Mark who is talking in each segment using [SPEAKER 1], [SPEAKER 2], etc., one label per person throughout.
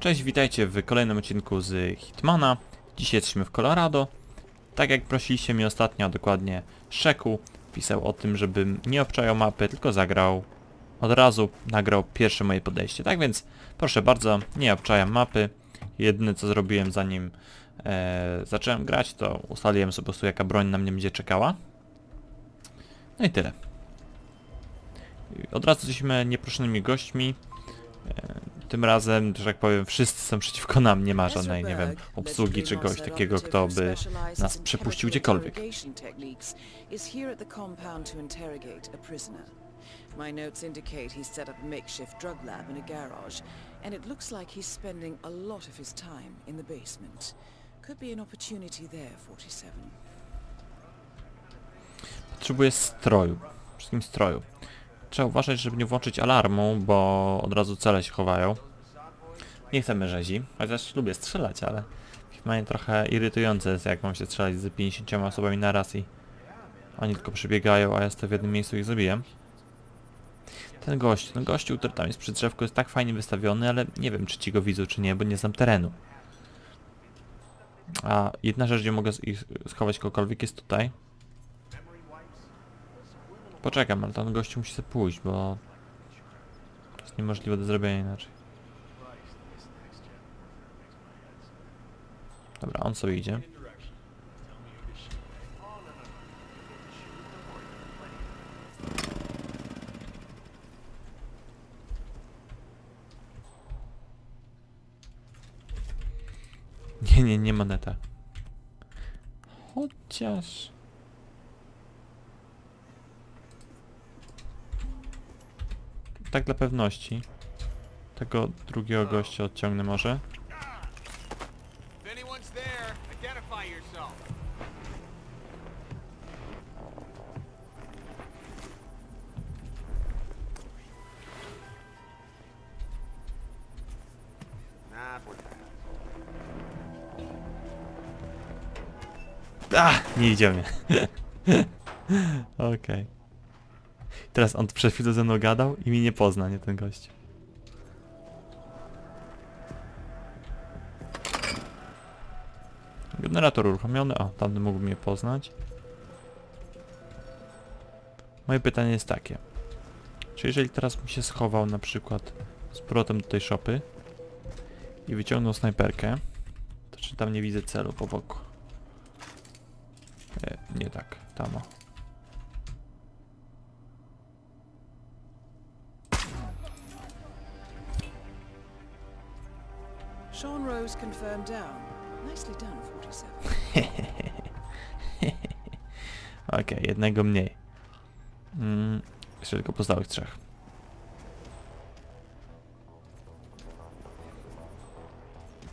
[SPEAKER 1] Cześć, witajcie w kolejnym odcinku z Hitmana. Dzisiaj jesteśmy w Colorado. Tak jak prosiliście mnie ostatnio, dokładnie Szeku pisał o tym, żebym nie obczajał mapy, tylko zagrał od razu, nagrał pierwsze moje podejście. Tak więc, proszę bardzo, nie obczajam mapy. Jedyne co zrobiłem zanim e, zacząłem grać, to ustaliłem sobie po prostu jaka broń na mnie będzie czekała. No i tyle. Od razu jesteśmy nieproszonymi gośćmi. E, Tym razem, że tak powiem, wszyscy są przeciwko nam, nie ma żadnej, nie wiem, obsługi czy kogoś takiego, kto by nas przepuścił gdziekolwiek.
[SPEAKER 2] My notes indicate he's set up a makeshift drug lab in a garage, and it looks like he's spending a lot of his time in the basement. Could be an opportunity there, 47.
[SPEAKER 1] Potrzebuję stroju. Wszystkim stroju. Trzeba uważać, żeby nie włączyć alarmu, bo od razu cele się chowają. Nie chcemy rzezi, chociaż lubię strzelać, ale chyba trochę irytujące jest, jak mam się strzelać z 50 osobami na raz i oni tylko przybiegają, a ja stoję w jednym miejscu i ich zabiję. Ten gość, ten gościu, który tam jest przy drzewku jest tak fajnie wystawiony, ale nie wiem, czy ci go widzą, czy nie, bo nie znam terenu. A jedna rzecz, gdzie mogę schować kogokolwiek jest tutaj. Poczekam, ale ten gościu musi sobie pójść, bo to jest niemożliwe do zrobienia inaczej. Dobra, on sobie idzie. Nie, nie, nie moneta. Chociaż... Tak dla pewności. Tego drugiego gościa odciągnę może.
[SPEAKER 3] If anyone's there, identify yourself. Nah, what
[SPEAKER 1] A, nie idzie mnie. Okej. Teraz on przed chwilą ze mną gadał i mi nie pozna, nie ten gość. Generator uruchomiony. O, tamten mógł mnie poznać. Moje pytanie jest takie. Czy jeżeli teraz mi się schował na przykład z powrotem do tej szopy i wyciągnął snajperkę, to czy tam nie widzę celu po boku? E, nie tak, tam o.
[SPEAKER 2] confirmed down. Nicely done, 47.
[SPEAKER 1] Okej, jednego mniej. Mm, jeszcze tylko pozostałych trzech.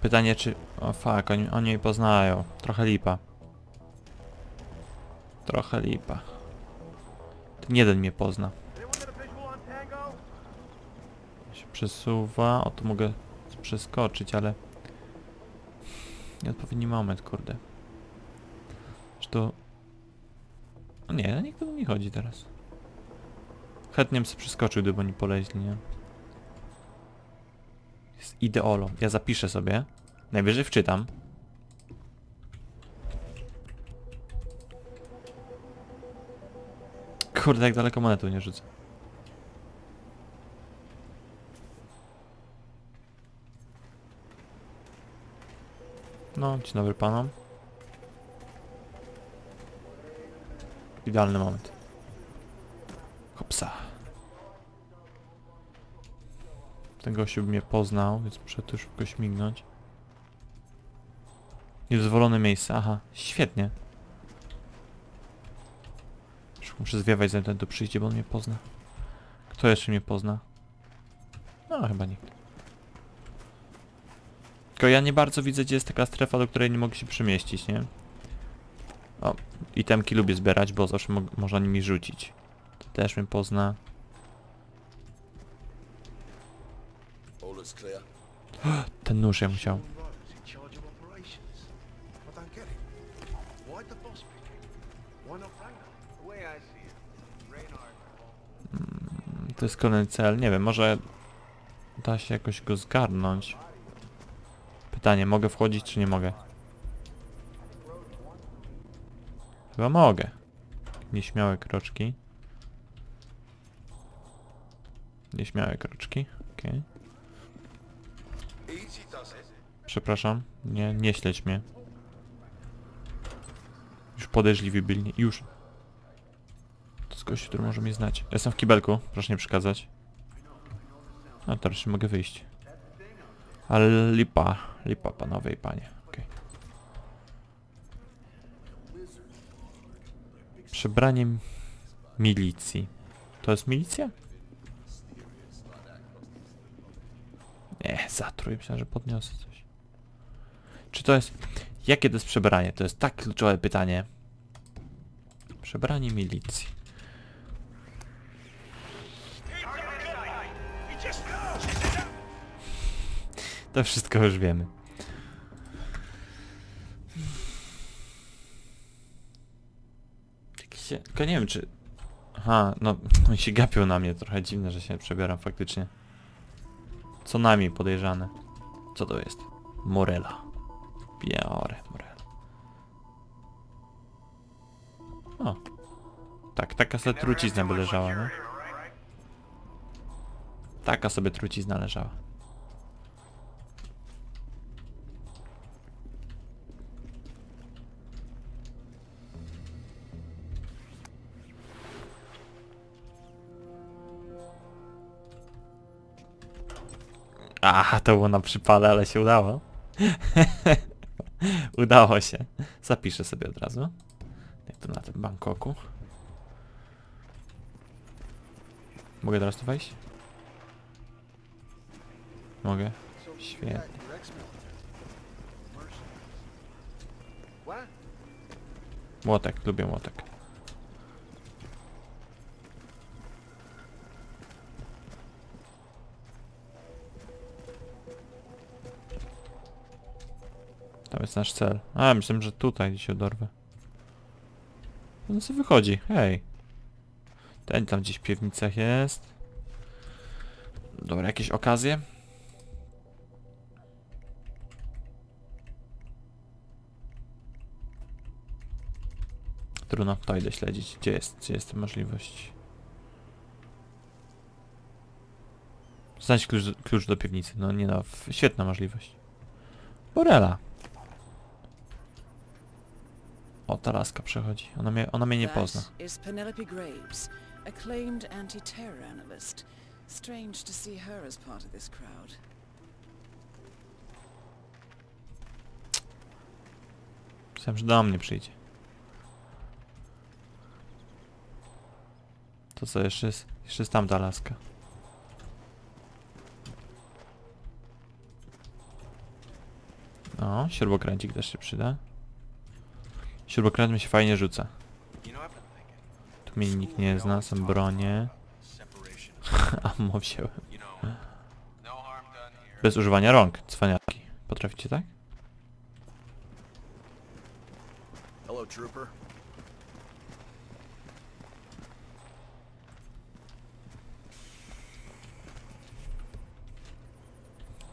[SPEAKER 1] Pytanie czy... O fuck, oni, oni jej poznają. Trochę lipa. Trochę lipa. Ten jeden mnie pozna. Się przesuwa. O, tu mogę przeskoczyć, ale... Nieodpowiedni moment, kurde. Czy to... No nie, nikt tu nie chodzi teraz. Chętnie bym sobie przeskoczył, gdyby oni poleźli, nie? Jest ideolo. Ja zapiszę sobie. Najwyżej wczytam. Kurde, jak daleko monetu nie rzucę. No, dzień dobry panom. Idealny moment. Hopsa. Ten gościu mnie poznał, więc muszę tu szybko śmignąć. Niedozwolone miejsce, aha, świetnie. Muszę zwiewać zanim ten tu przyjdzie, bo on mnie pozna. Kto jeszcze mnie pozna? No, chyba nikt. Tylko ja nie bardzo widzę, gdzie jest taka strefa, do której nie mogę się przemieścić, nie? O, itemki lubię zbierać, bo zawsze mo można nimi rzucić. To też mnie pozna. Ten nóż ja musiał.
[SPEAKER 3] Reynard
[SPEAKER 1] To jest kolejny cel. Nie wiem, może da się jakoś go zgarnąć. Pytanie, mogę wchodzić czy nie mogę? Chyba mogę. Nieśmiałe kroczki. Nieśmiałe kroczki. Okej.
[SPEAKER 3] It.
[SPEAKER 1] Przepraszam. Nie, nie śledź mnie. Już podejrzliwi byli. Już. To jest gość, który może mnie znać. Jestem w kibelku. Proszę nie przeszkadzać. A teraz już mogę wyjść. Ale lipa. Lipa, panowie i panie. Okej. Przebranie milicji. To jest milicja? Nie, zatrój. Myślałem, że podniosę coś. Czy to jest... Jakie to jest przebranie? To jest tak kluczowe pytanie. Przebranie milicji. To wszystko już wiemy. Tak. Tylko nie wiem czy... Aha, no oni się gapią na mnie. Trochę dziwne, że się przebieram faktycznie. Co najmniej podejrzane. Co to jest? Morela. Biorę Morela. O. Tak, taka sobie trucizna by leżała? Taka sobie trucizna leżała. Aha, to było na przypale, ale się udało. udało się. Zapiszę sobie od razu. Jak to na tym Bangkoku. Mogę teraz tu wejść? Mogę. Świetnie. Młotek, lubię młotek. Tam jest nasz cel. A, myślałem, że tutaj się dorwę. No co wychodzi? Hej. Ten tam gdzieś w piwnicach jest. Dobra, jakieś okazje? Trudno, to idę śledzić. Gdzie jest, gdzie jest ta możliwość? Znajdź klucz, klucz do piwnicy. No nie no, świetna możliwość. Borela. O, ta laska przechodzi. Ona mnie, ona mnie nie pozna.
[SPEAKER 2] Penelope Graves, acclaimed anti-terror analyst. Strange to see her as part of this crowd.
[SPEAKER 1] Myślałem, że do mnie przyjdzie. To co, jeszcze jest, jeszcze jest tamta laska. O, śrubokręcik też się przyda. Śrubokręt mi się fajnie rzuca. Tu mnie nikt nie zna, są bronie. Ammo wziąłem. Bez używania rąk, cwaniaki. Potraficie tak?
[SPEAKER 4] Hello, trooper.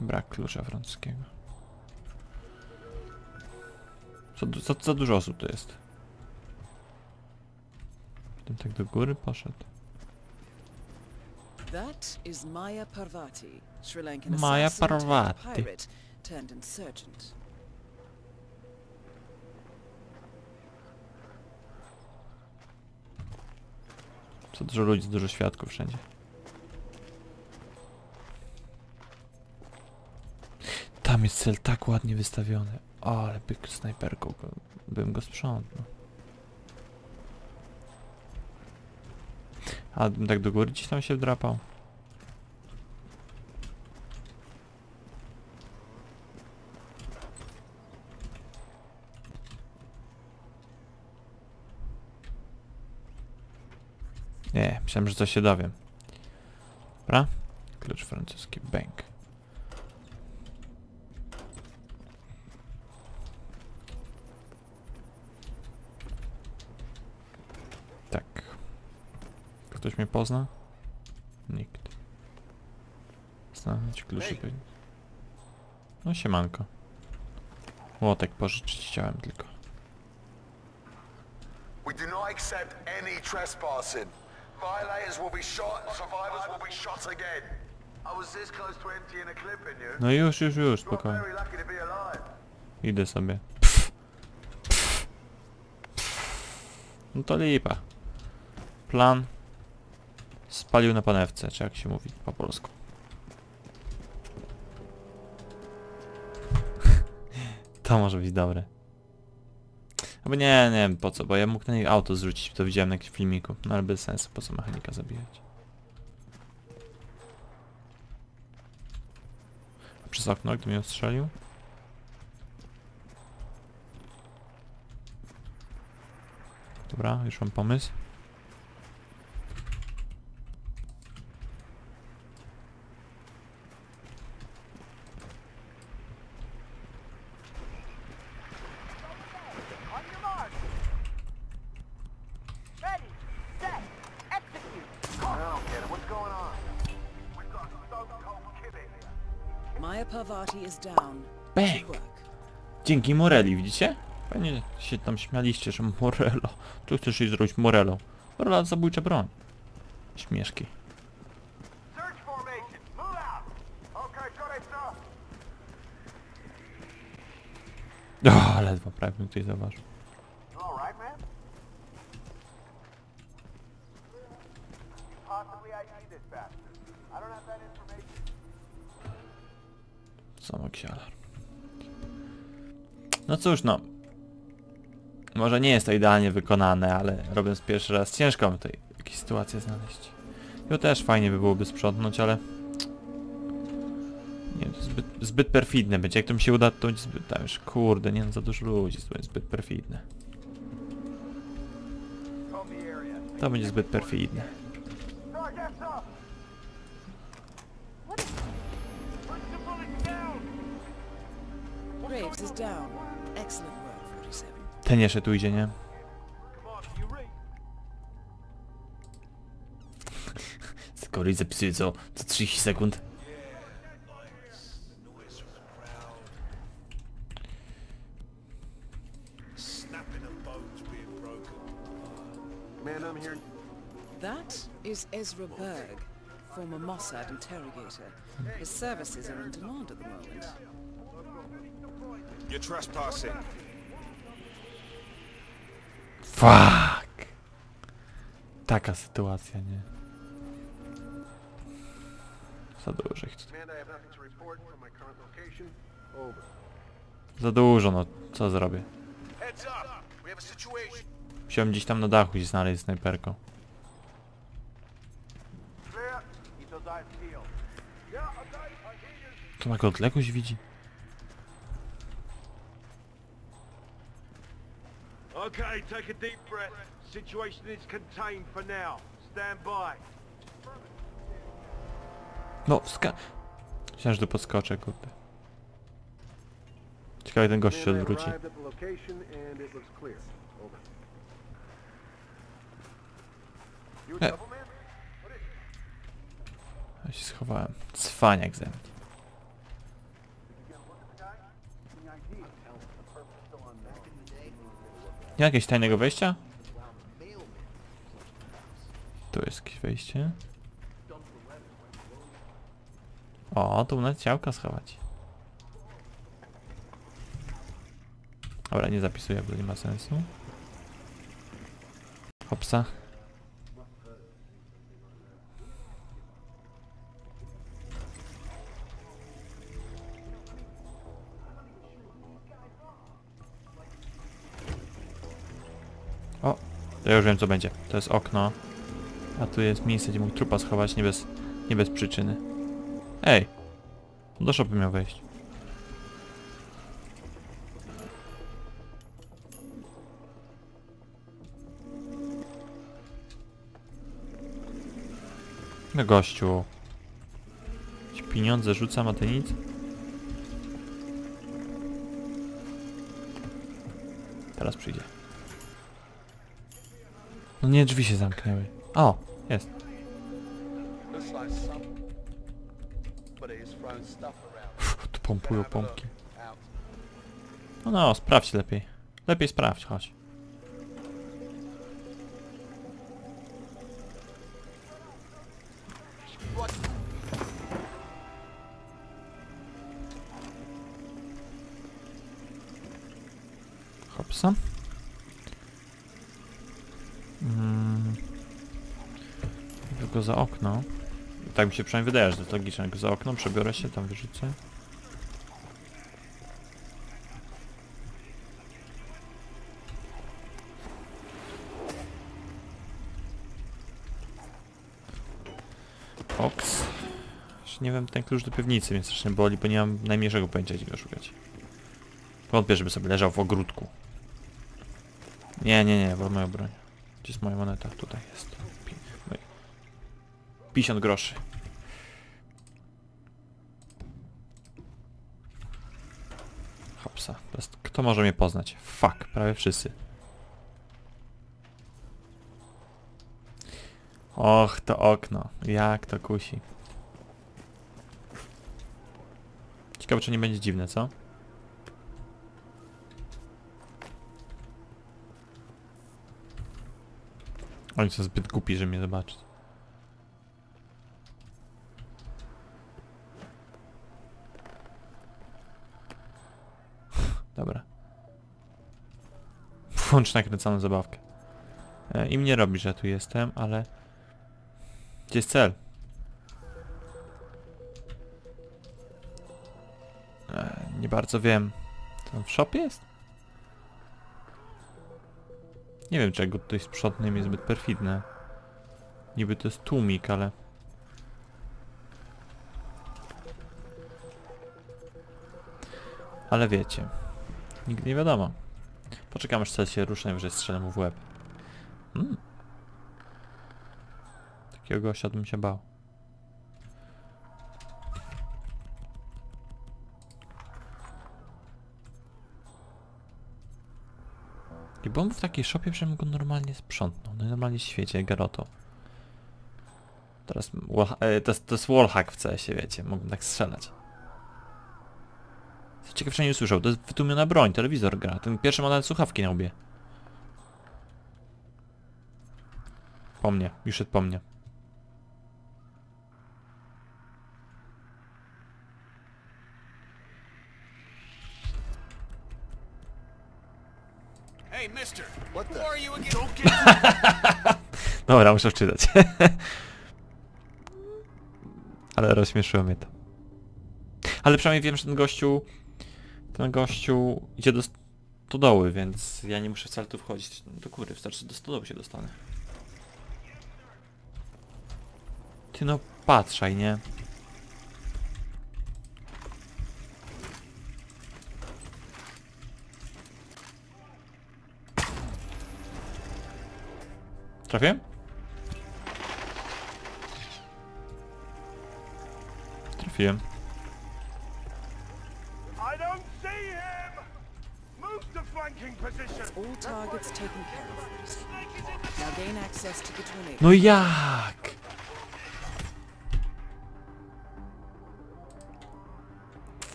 [SPEAKER 1] Brak klucza francuskiego. Co, co, co dużo osób to jest? Ten tak do góry poszedł.
[SPEAKER 2] That is Maya Parvati, Sri Lankan
[SPEAKER 1] Maya Parvati.
[SPEAKER 2] pirate turned insurgent.
[SPEAKER 1] Co dużo ludzi, dużo świadków wszędzie. Tam jest cel tak ładnie wystawiony. O, ale byk snajperką bym go sprzątnął. A bym tak do góry gdzieś tam się wdrapał. Nie, myślałem, że coś się dowiem. Dobra? Klucz francuski, bank. Mnie pozna? Nikt. Znaleźć kluczy
[SPEAKER 3] Hej.
[SPEAKER 1] pewnie. No siemanko. Młotek pożyczyć chciałem tylko.
[SPEAKER 5] We do not accept any trespassing. Violators will be shot survivors will be shot again.
[SPEAKER 3] I was this close to emptying a clip in you.
[SPEAKER 1] No już, już, już, spokojnie. Idę sobie. No to lipa. Plan spalił na panewce, czy jak się mówi po polsku. to może być dobre. Albo nie, nie wiem po co, bo ja mógł na niej auto zrzucić, to widziałem na jakimś filmiku. No ale bez sensu, po co mechanika zabijać. A przez okno, gdy mnie strzelił? Dobra, już mam pomysł. Dzięki Morelli, widzicie? Pewnie się tam śmialiście, że Morello. Tu chcesz jej zrobić Morello. Morella zabójcza broń. Śmieszki. O, ledwo prawie bym ktoś zauważył.
[SPEAKER 3] All right,
[SPEAKER 1] No cóż no. Może nie jest to idealnie wykonane, ale robiąc pierwszy raz ciężko mi tutaj jakieś sytuacje znaleźć. To też fajnie by byłoby sprzątnąć, ale... Nie to zbyt, zbyt perfidne będzie. Jak to mi się uda, to zbyt... Tam już, kurde, nie no, za dużo ludzi, to będzie zbyt perfidne. To będzie zbyt perfidne.
[SPEAKER 2] Graves is down. Excellent work, 47.
[SPEAKER 1] Ten jeszcze tu idzie, nie? Z kolei zapisuje co, co 30 sekund.
[SPEAKER 5] Snapping of bones being broken.
[SPEAKER 3] Man, I'm here.
[SPEAKER 2] That is Ezra Berg, former Mossad interrogator. His services are in demand at the moment.
[SPEAKER 5] You're trespassing.
[SPEAKER 1] Fuck! Taka sytuacja, nie? Za dużo ich
[SPEAKER 3] I.
[SPEAKER 1] Za dużo, no. Co zrobię? Musiałem gdzieś tam na dachu się znaleźć snajperką.
[SPEAKER 3] I.
[SPEAKER 1] To na odległość widzi?
[SPEAKER 3] Okay, take a deep breath. Situation is contained for now. Stand by.
[SPEAKER 1] No, wska... Myślałem, że tu podskoczę, kurde. Ciekawe, ten gość się odwróci.
[SPEAKER 3] it?
[SPEAKER 1] Ja się schowałem. Cwaniak ze mnie. Nie jakiegoś tajnego wejścia? Tu jest jakieś wejście. O, tu na ciałka schować. Dobra, nie zapisuję, bo nie ma sensu. Hopsa. Ja już wiem co będzie. To jest okno. A tu jest miejsce, gdzie mógł trupa schować, nie bez, nie bez przyczyny. Ej! Do szopy miał wejść. No gościu. Ci pieniądze rzucam, a ty nic? Teraz przyjdzie. No nie, drzwi się zamknęły. O, jest.
[SPEAKER 5] Around.
[SPEAKER 1] Tu pompują pompki. No no, sprawdź lepiej. Lepiej sprawdź, chodź. Za okno. Tak mi się przynajmniej wydaje, że to jest logiczne. Jak za okno przebiorę się, tam wyrzucę. Oks. Nie wiem ten klucz do piwnicy, więc strasznie boli, bo nie mam najmniejszego pojęcia gdzie go szukać. Wątpię, żeby sobie leżał w ogródku. Nie, nie, nie, bo moja broń. Gdzie jest moja moneta? Tutaj jest. Pi- moj- 50 groszy. Hopsa. Teraz kto może mnie poznać? Fuck, prawie wszyscy. Och, to okno. Jak to kusi. Ciekawe, czy nie będzie dziwne, co? Oni są zbyt głupi, żeby mnie zobaczyć. Dobra. Włącz nakręconą zabawkę. E, Im nie robi, że tu jestem, ale... Gdzie jest cel? E, nie bardzo wiem. To w shopie jest? Nie wiem czego tutaj sprzątnym jest zbyt perfidne. Niby to jest tłumik, ale... Ale wiecie. Nigdy nie wiadomo. Poczekam aż cel się ruszy, najwyżej strzelę mu w łeb. Hmm. Takiego gościa bym się bał. I byłem w takiej szopie, żebym go normalnie sprzątnął. No i normalnie świecie, Garoto. Teraz e, to, jest- to wallhack w CS-ie, wiecie. Mógłbym tak strzelać. Co ciekawe, że nie usłyszał. To jest wytłumiona broń, telewizor gra. Ten pierwszy ma nawet słuchawki na łbie. Po mnie, już szedł po mnie.
[SPEAKER 4] Hey, mister.
[SPEAKER 3] What
[SPEAKER 4] Who
[SPEAKER 3] the?
[SPEAKER 4] are you again?
[SPEAKER 1] Dobra, muszę wczytać. Ale rozśmieszyło mnie to. Ale przynajmniej wiem, że ten gościu... Ten gościu idzie do stodoły, więc ja nie muszę wcale tu wchodzić do góry. Wystarczy, do stodoły się dostanę. Ty no, patrzaj, nie? Trafię? Trafiłem. No jak?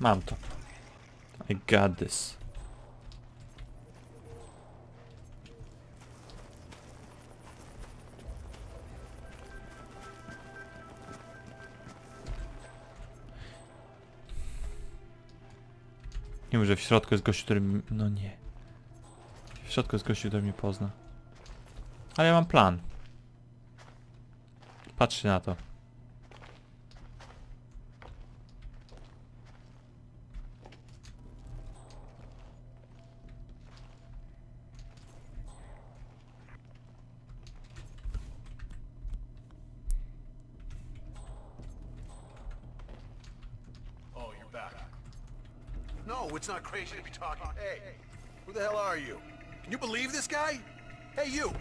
[SPEAKER 1] Mam to. I got this. Nie wiem, że w środku jest gościu, który... No nie. W środku jest gościu, który mnie pozna. Ale ja mam plan. Patrzcie na to.
[SPEAKER 3] No, it's not crazy to be talking. Hey, who the hell are you? Can you believe this guy? Hey, you!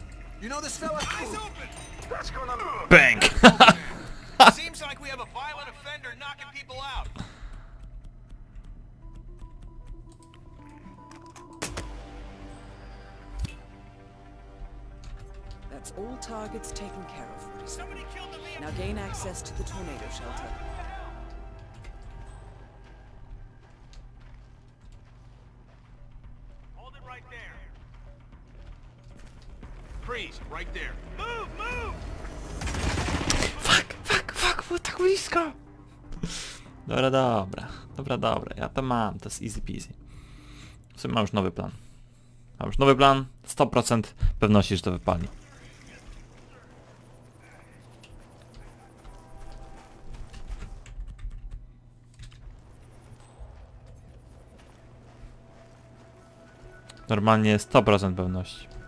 [SPEAKER 3] You know this fella?
[SPEAKER 4] Eyes open!
[SPEAKER 3] What's going on?
[SPEAKER 1] Bang!
[SPEAKER 4] Seems like we have a violent offender knocking people out.
[SPEAKER 2] That's all targets taken care of, 47. Now gain access to the tornado shelter.
[SPEAKER 1] Dobra, dobra, dobra, dobra, ja to mam, to jest easy peasy. W sumie mam już nowy plan. Mam już nowy plan, 100% pewności, że to wypali. Normalnie 100% pewności.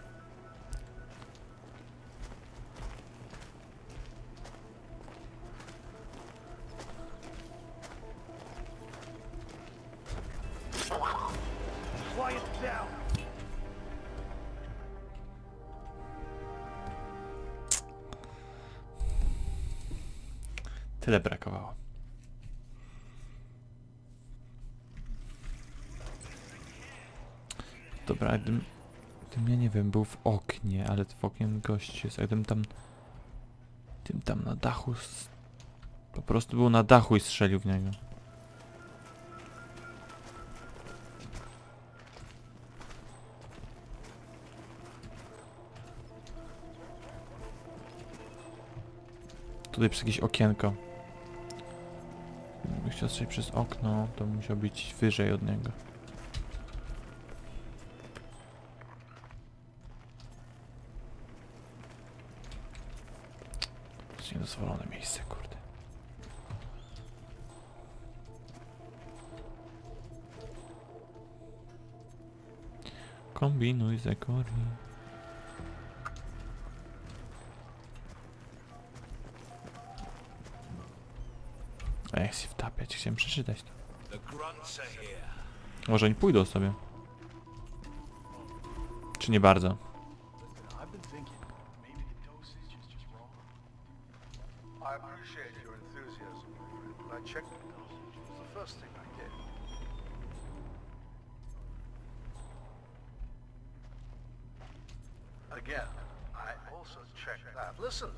[SPEAKER 1] Tyle brakowało. Dobra, gdybym, gdybym ja nie wiem, był w oknie, ale w oknie gość jest, a gdybym tam, tym tam na dachu, po prostu był na dachu i strzelił w niego. Tutaj przez jakieś okienko. Chciał strzelić przez okno, to musiał być wyżej od niego. To jest niedozwolone miejsce, kurde. Kombinuj zakori. A jak się wtapiać? Chciałem przeczytać to. Może oni pójdą sobie. Czy nie bardzo?
[SPEAKER 5] Again, I also checked that. Listen,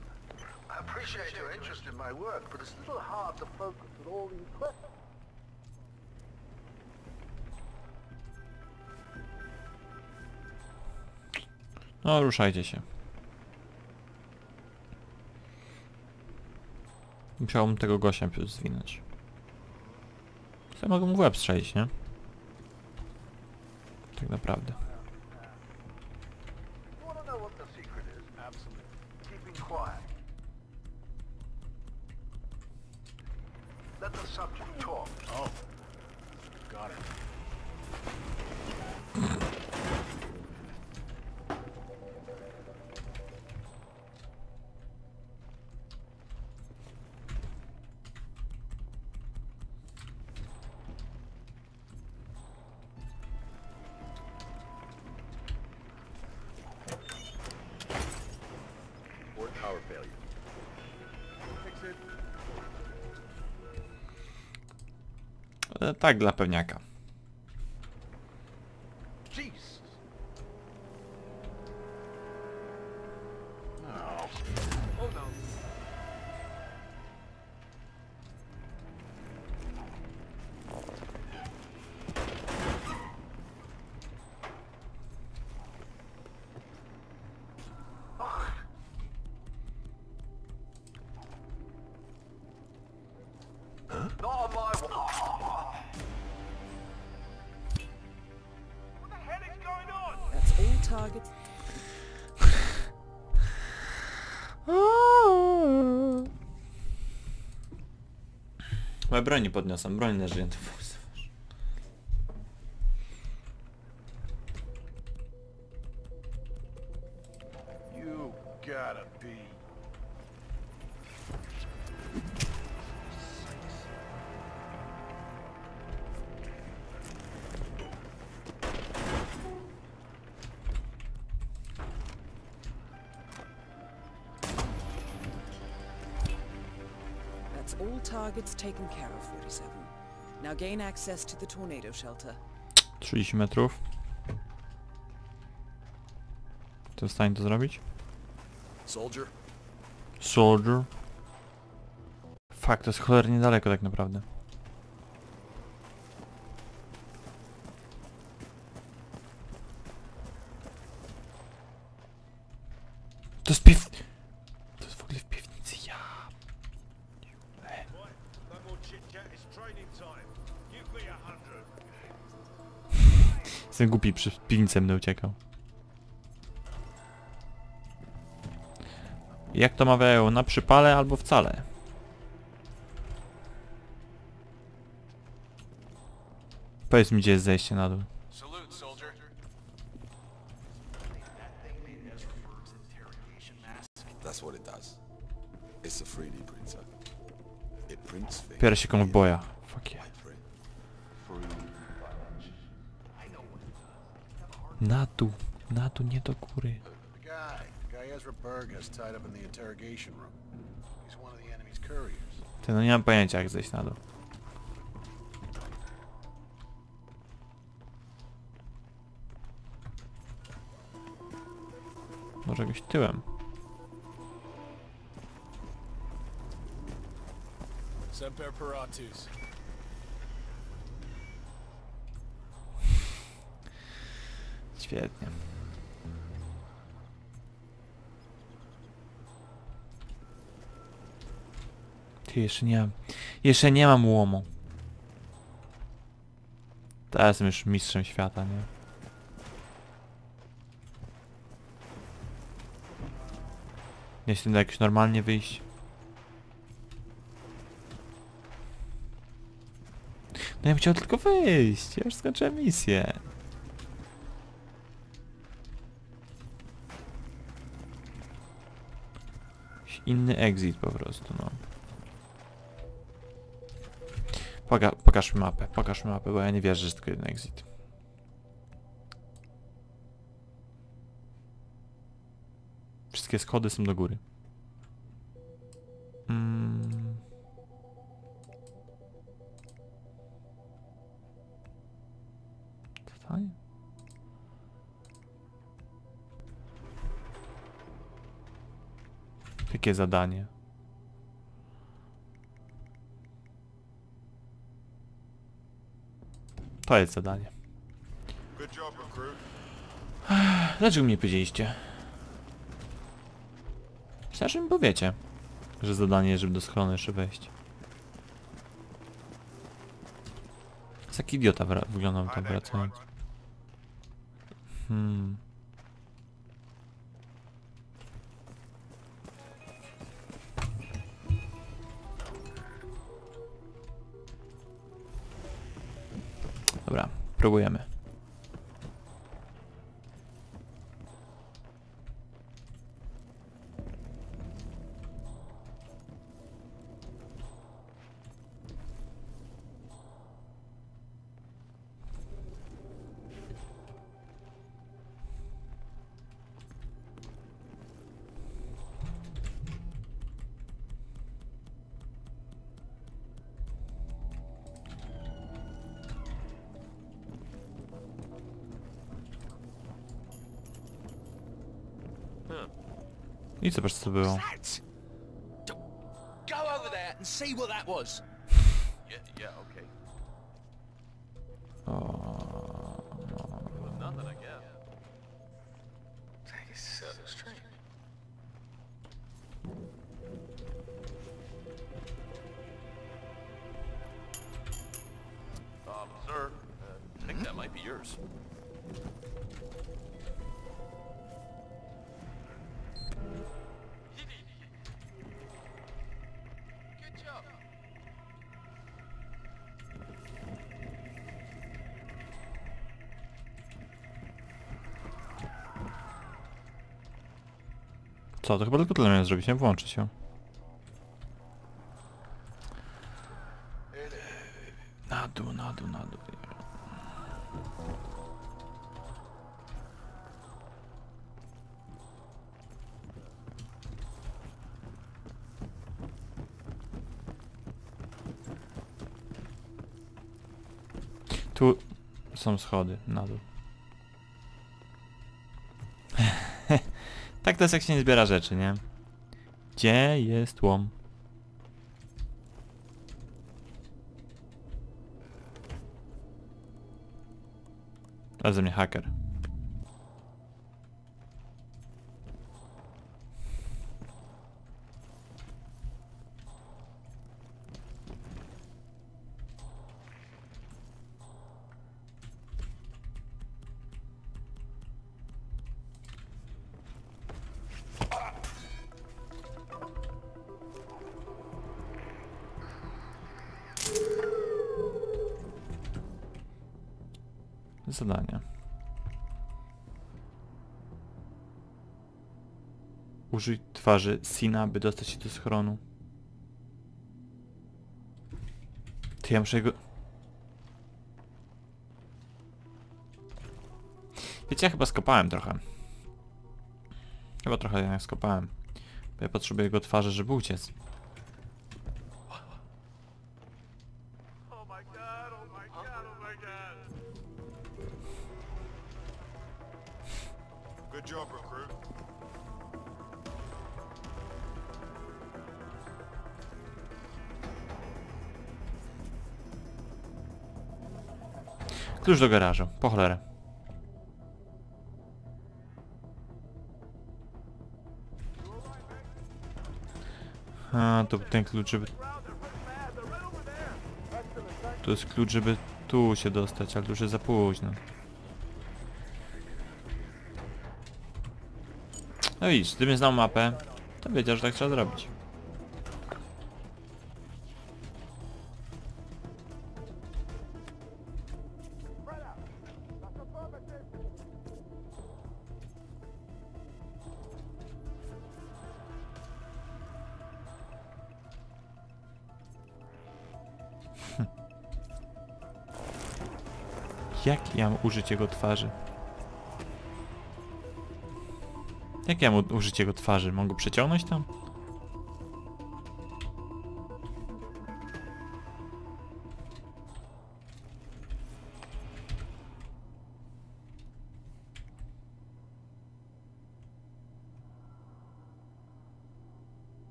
[SPEAKER 5] I appreciate your interest in my work, but it's a little hard to focus with all the equipment.
[SPEAKER 1] No, ruszajcie się. Musiałbym tego gościa zwinąć. Ja mogę mu w łeb strzelić, nie? Tak naprawdę. Tak dla pewniaka. Moje broni podniosłem, broń leży.
[SPEAKER 3] You
[SPEAKER 2] That's all targets taken care of, 47. Now gain access to the tornado shelter.
[SPEAKER 1] 30 metrów. To w stanie to zrobić?
[SPEAKER 6] Soldier?
[SPEAKER 1] Soldier. Fakt, to jest cholernie daleko tak naprawdę. To jest piw... To jest w ogóle w piwnicy, ja...
[SPEAKER 3] No more chit-chat, it's training time. Give me a
[SPEAKER 1] Jestem głupi, przy piwnicę będę uciekał. Jak to mawiają? Na przypale albo wcale? Powiedz mi, gdzie jest zejście na dół.
[SPEAKER 6] That's what it does. It's a 3D printer. It prints things.
[SPEAKER 1] Biorę się komu boja. Fuck yeah.
[SPEAKER 6] Print.
[SPEAKER 1] Na dół. Na dół, nie do góry.
[SPEAKER 3] The guy, the guy Ezra Berg has tied up in the interrogation room. He's one of the enemy's couriers.
[SPEAKER 1] Ty, no nie mam pojęcia jak zejść na dół. Może jakoś tyłem.
[SPEAKER 6] Semper Paratus.
[SPEAKER 1] Świetnie. Ty, jeszcze nie mam... Jeszcze nie mam łomu. Teraz jestem już mistrzem świata, nie? Nie chcę jakoś normalnie wyjść. No ja chciał tylko wyjść. Ja już skończyłem misję. Inny exit po prostu, no. Poka pokaż mi mapę, pokaż mi mapę, bo ja nie wierzę, że jest tylko jeden exit. Wszystkie schody są do góry. Mm. Tutaj? Jakie zadanie? To jest zadanie. Dlaczego mi nie powiedzieliście? Myślałem, że mi powiecie, że zadanie, żeby do schronu jeszcze wejść. Jest jak idiota wyglądam tam wracając. Hmm. Próbujemy. I zobacz co było.
[SPEAKER 4] Go over
[SPEAKER 1] co, to chyba tylko tyle miałem zrobić, nie? Włączyć się. Na dół, na dół, na dół. Tu są schody na dół. Tak to jest jak się nie zbiera rzeczy, nie? Gdzie jest łom? Ale ze mnie haker. Twarzy Sina, by dostać się do schronu. Ty, ja muszę go... Wiecie, ja chyba skopałem trochę. Chyba trochę ja skopałem. Bo ja potrzebuję jego twarzy, żeby uciec.
[SPEAKER 6] Good job, recruit.
[SPEAKER 1] Klucz do garażu, po cholerę. A, to ten klucz, żeby... To jest klucz, żeby tu się dostać, ale już jest za późno. No widzisz, gdybym znał mapę, to wiedział, że tak trzeba zrobić. Użyć jego twarzy? Jak ja mam użyć jego twarzy? Mogę przeciągnąć tam?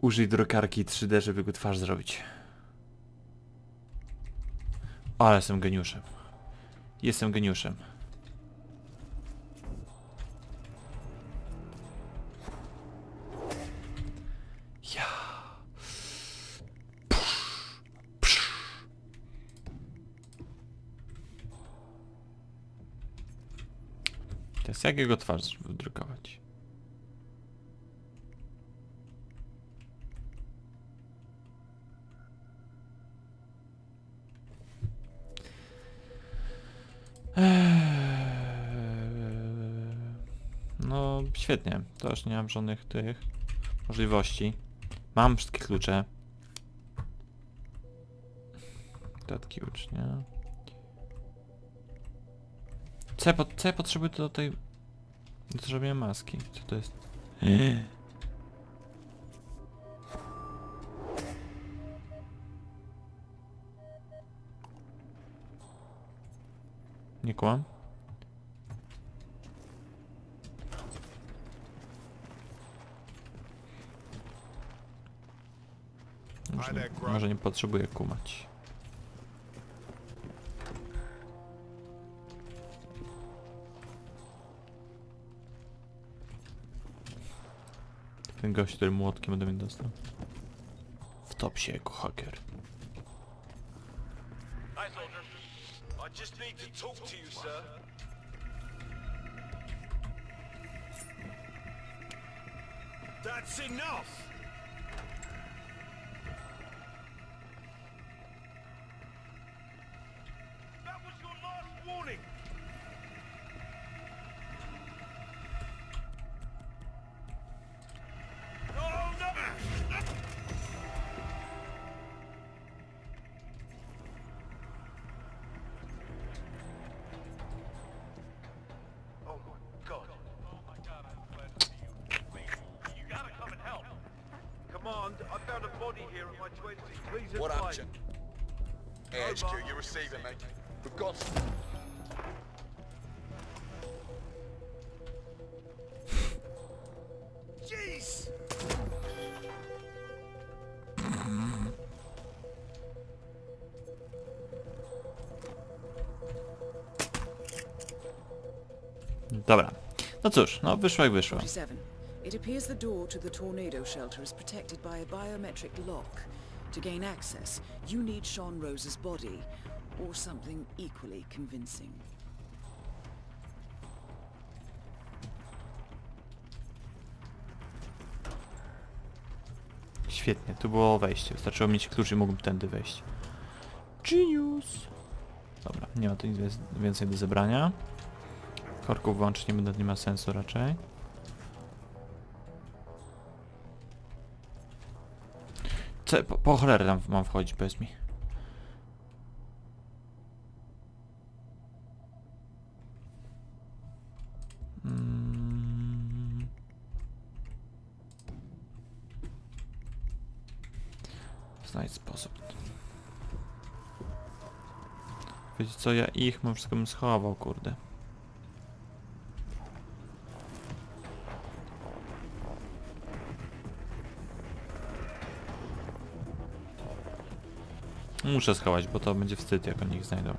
[SPEAKER 1] Użyj drukarki 3D, żeby go twarz zrobić. Ale jestem geniuszem. Jestem geniuszem. Ja. Teraz jak jego twarz wydrukować? To już nie mam żadnych tych możliwości. Mam wszystkie klucze. Dodatki ucznia. Co ja, po, co ja potrzebuję do tej... Do zrobienia maski? Co to jest? Nie kłam? Może nie, może nie potrzebuję kumać. Ten gość, który młotkiem ode mnie dostał. Wtop się jako haker.
[SPEAKER 4] Hi, soldier.
[SPEAKER 1] Dobra. No cóż, no wyszło jak wyszło.
[SPEAKER 2] 47. It appears the door to the tornado shelter is protected by a biometric lock. To gain access, you need Sean Rose's body, or something equally convincing.
[SPEAKER 1] Świetnie, tu było wejście. Wystarczyło mieć klucz i mógłbym tędy wejść. Genius! Dobra, nie ma tu nic więcej do zebrania. Korków włączyć nie będę, nie ma sensu raczej. Co, po, po cholerę tam mam wchodzić, powiedz mi. Mm. Znajdź sposób. Wiecie co, ja ich mam wszystko bym schował, kurde. Muszę schować, bo to będzie wstyd, jak oni ich znajdą.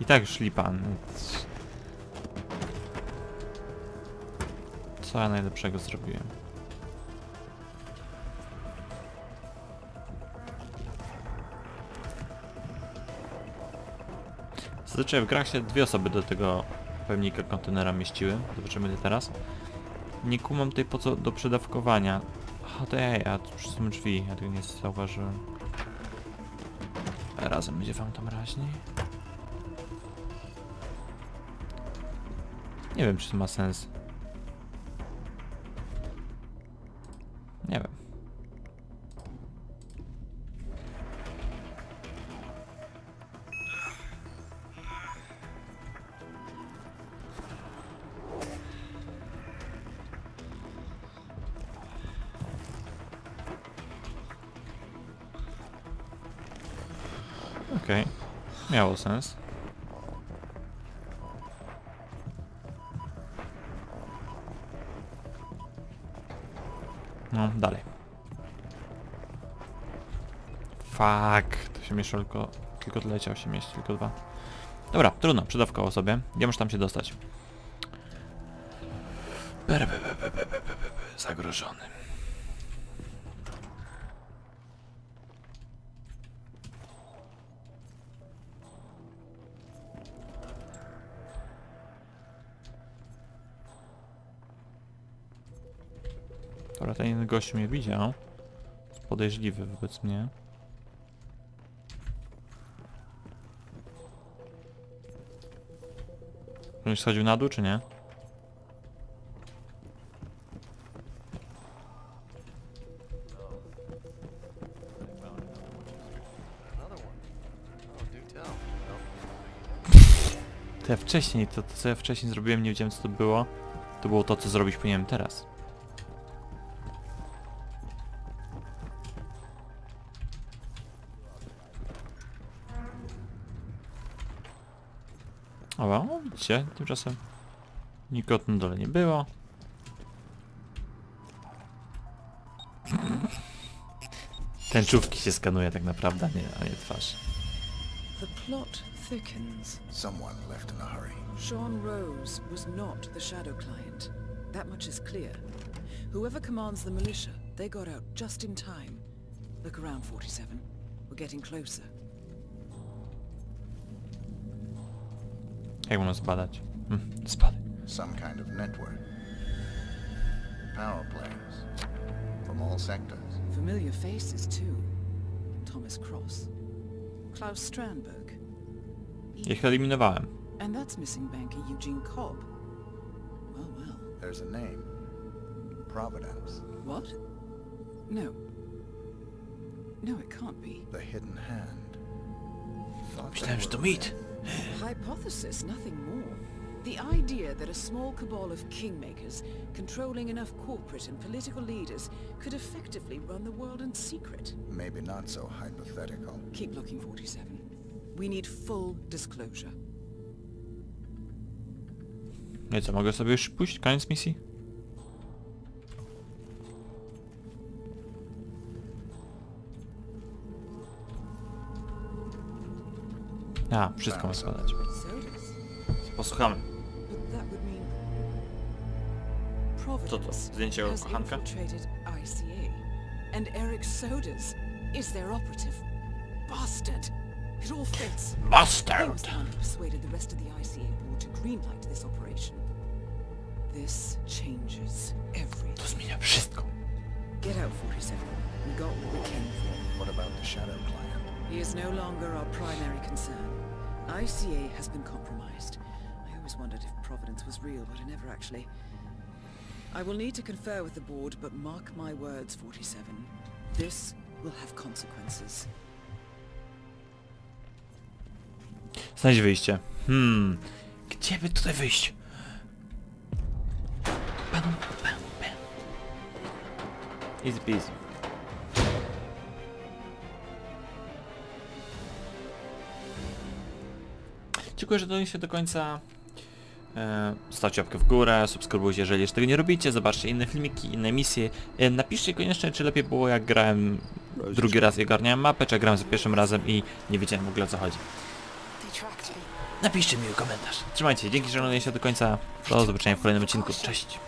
[SPEAKER 1] I tak już lipan. więc- Co ja najlepszego zrobiłem? Zazwyczaj w grach się dwie osoby do tego pojemnika kontenera mieściły. Zobaczymy teraz. Nie kumam tej po co do przedawkowania. Aha, to ej, a tu są drzwi, ja tego nie zauważyłem. Razem będzie wam tam raźniej. Nie wiem, czy to ma sens. Sens. No, dalej. Fuck, to się mieszło tylko, tylko leciał się mieści, tylko dwa. Dobra, trudno, przydawkowo sobie. Ja muszę tam się dostać. Zagrożony. Dobra, ten gość mnie widział. Jest podejrzliwy wobec mnie. Będziesz schodził na dół, czy nie? Ja wcześniej, to, to co ja wcześniej zrobiłem, nie wiedziałem co to było. To było to, co zrobić powinienem teraz. Widzicie, tymczasem nikogo na dole nie było. Tęczówki się skanuje tak naprawdę, nie, a nie twarz.
[SPEAKER 2] The plot thickens.
[SPEAKER 5] Someone left in a hurry.
[SPEAKER 2] Sean Rose was not the Shadow Client. That much is clear. Whoever commands the militia, they got out just in time. Look around, 47. We're getting closer.
[SPEAKER 1] Jak można zbadać? Hmm, zbadaj.
[SPEAKER 5] Some kind of network. Power planes. From all sectors.
[SPEAKER 2] Familiar faces, too. Thomas Cross. Klaus Strandberg.
[SPEAKER 1] Ich eliminowałem.
[SPEAKER 2] And that's missing banker Eugene Cobb. Well, well.
[SPEAKER 5] There's a name. Providence.
[SPEAKER 2] What? No. No, it can't be.
[SPEAKER 5] The hidden hand. Thought they
[SPEAKER 1] Myślałem, że to
[SPEAKER 5] were
[SPEAKER 1] mit.
[SPEAKER 2] Hypothesis, nothing more. The idea that a small cabal of kingmakers, controlling enough corporate and political leaders, could effectively run the world in secret.
[SPEAKER 5] Maybe not so hypothetical.
[SPEAKER 2] Keep looking, 47. We need full disclosure.
[SPEAKER 1] Nie co, mogę sobie już pójść? Koniec misji? A, wszystko ma składać. Posłuchamy.
[SPEAKER 2] But Providence
[SPEAKER 1] Zdjęcie
[SPEAKER 2] has
[SPEAKER 1] kochanka?
[SPEAKER 2] And Eric Sodas is their operative. Bastard! It all fits.
[SPEAKER 1] Bastard!
[SPEAKER 2] persuaded the rest of the ICA board to greenlight this operation. This changes everything.
[SPEAKER 1] To zmienia wszystko.
[SPEAKER 2] Get out, 47. We got what we came for.
[SPEAKER 5] What about the Shadow Client?
[SPEAKER 2] He is no longer our primary concern. ICA has been compromised. I always wondered if Providence was real, but I never actually... I will need to confer with the board, but mark my words, 47. This will have consequences.
[SPEAKER 1] Znajdź wyjście. Hmm. Gdzie by tutaj wyjść? Pam, pam, pam. Easy peasy. Dziękuję, że dotarliście do końca. E, Zostawcie łapkę w górę, subskrybujcie, jeżeli jeszcze tego nie robicie, zobaczcie inne filmiki, inne misje. E, Napiszcie koniecznie, czy lepiej było jak grałem drugi raz i ogarniałem mapę, czy grałem za pierwszym razem i nie wiedziałem w ogóle o co chodzi. Napiszcie miły komentarz. Trzymajcie, się, dzięki, że oglądaliście do końca. Do zobaczenia w kolejnym odcinku. Cześć!